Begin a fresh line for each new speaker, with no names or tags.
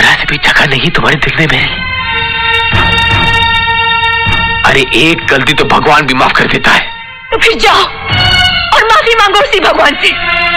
जरा से भी जगह नहीं तुम्हारे दिखने में। अरे, एक गलती तो भगवान भी माफ़ कर देता है।
तो फिर जाओ और माफ़ी मांगो उसी भगवान से।